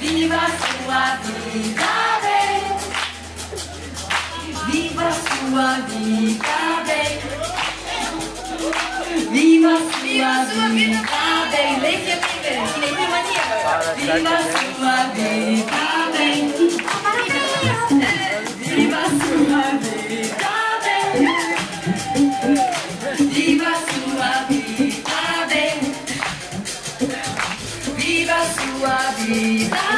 Viva sua vida bem. Viva sua vida bem. Viva sua vida bem. Leite a primeira, que nem mania. Viva sua vida vida